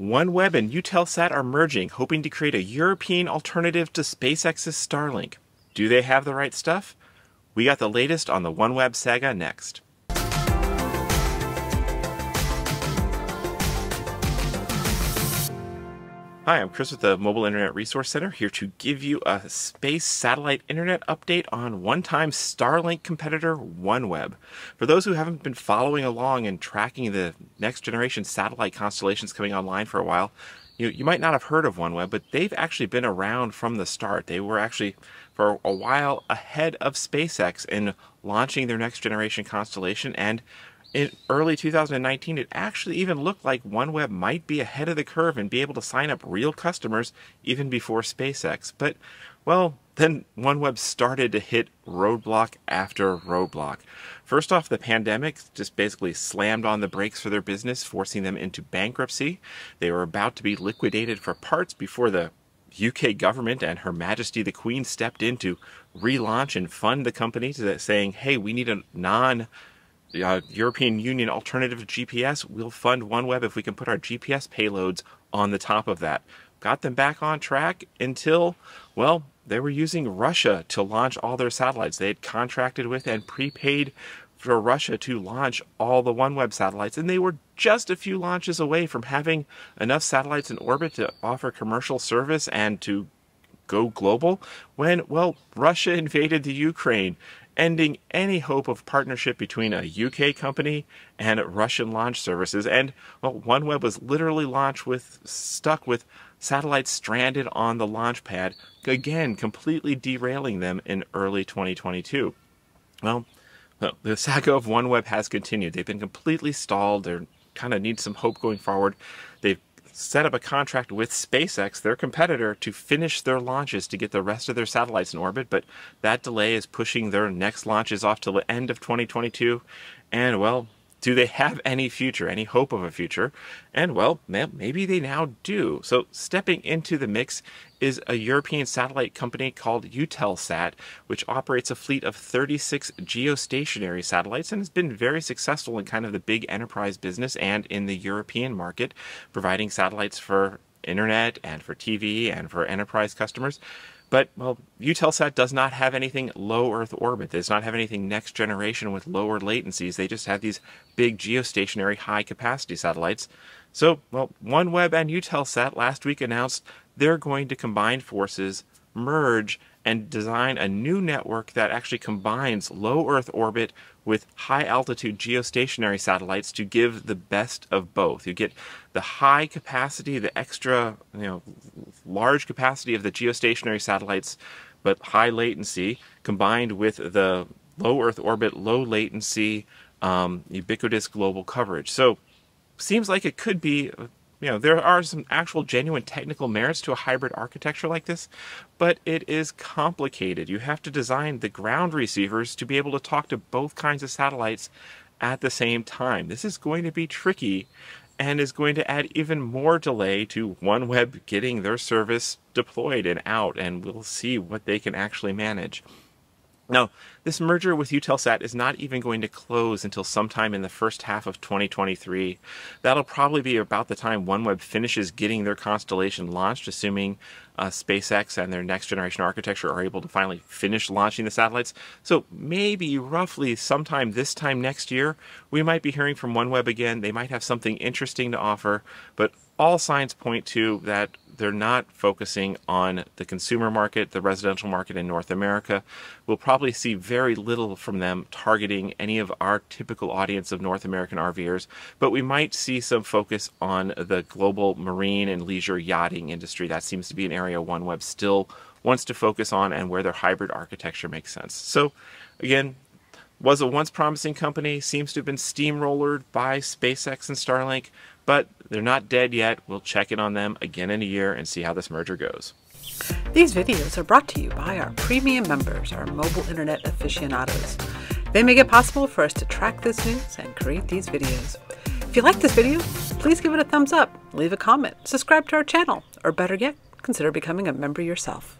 OneWeb and Eutelsat are merging, hoping to create a European alternative to SpaceX's Starlink. Do they have the right stuff? We got the latest on the OneWeb saga next. Hi, I'm Chris with the Mobile Internet Resource Center here to give you a space satellite internet update on one-time Starlink competitor OneWeb. For those who haven't been following along and tracking the next generation satellite constellations coming online for a while, you, you might not have heard of OneWeb, but they've actually been around from the start. They were actually for a while ahead of SpaceX in launching their next generation constellation and in early 2019, it actually even looked like OneWeb might be ahead of the curve and be able to sign up real customers even before SpaceX. But, well, then OneWeb started to hit roadblock after roadblock. First off, the pandemic just basically slammed on the brakes for their business, forcing them into bankruptcy. They were about to be liquidated for parts before the UK government and Her Majesty the Queen stepped in to relaunch and fund the company, saying, hey, we need a non uh, European Union alternative to GPS, we'll fund OneWeb if we can put our GPS payloads on the top of that. Got them back on track until, well, they were using Russia to launch all their satellites. They had contracted with and prepaid for Russia to launch all the OneWeb satellites, and they were just a few launches away from having enough satellites in orbit to offer commercial service and to go global when, well, Russia invaded the Ukraine ending any hope of partnership between a UK company and Russian launch services. And well, OneWeb was literally launched with stuck with satellites stranded on the launch pad, again completely derailing them in early 2022. Well, the saga of OneWeb has continued. They've been completely stalled. They're kind of need some hope going forward. They've set up a contract with SpaceX, their competitor, to finish their launches to get the rest of their satellites in orbit, but that delay is pushing their next launches off till the end of 2022. And well, do they have any future, any hope of a future? And well, maybe they now do. So stepping into the mix is a European satellite company called Eutelsat, which operates a fleet of 36 geostationary satellites and has been very successful in kind of the big enterprise business and in the European market, providing satellites for internet and for TV and for enterprise customers. But, well, Eutelsat does not have anything low Earth orbit. It does not have anything next generation with lower latencies. They just have these big geostationary high capacity satellites. So, well, OneWeb and Eutelsat last week announced they're going to combine forces, merge, and design a new network that actually combines low Earth orbit with high altitude geostationary satellites to give the best of both. You get the high capacity, the extra, you know, large capacity of the geostationary satellites, but high latency, combined with the low Earth orbit, low latency, um, ubiquitous global coverage. So, seems like it could be you know, there are some actual genuine technical merits to a hybrid architecture like this, but it is complicated. You have to design the ground receivers to be able to talk to both kinds of satellites at the same time. This is going to be tricky and is going to add even more delay to OneWeb getting their service deployed and out, and we'll see what they can actually manage. Now, this merger with Eutelsat is not even going to close until sometime in the first half of 2023. That'll probably be about the time OneWeb finishes getting their constellation launched, assuming uh, SpaceX and their next generation architecture are able to finally finish launching the satellites. So maybe roughly sometime this time next year, we might be hearing from OneWeb again. They might have something interesting to offer, but all signs point to that they're not focusing on the consumer market, the residential market in North America. We'll probably see very little from them targeting any of our typical audience of North American RVers, but we might see some focus on the global marine and leisure yachting industry. That seems to be an area OneWeb still wants to focus on and where their hybrid architecture makes sense. So, again, was a once promising company, seems to have been steamrollered by SpaceX and Starlink, but they're not dead yet. We'll check in on them again in a year and see how this merger goes. These videos are brought to you by our premium members, our mobile internet aficionados. They make it possible for us to track this news and create these videos. If you like this video, please give it a thumbs up, leave a comment, subscribe to our channel, or better yet, consider becoming a member yourself.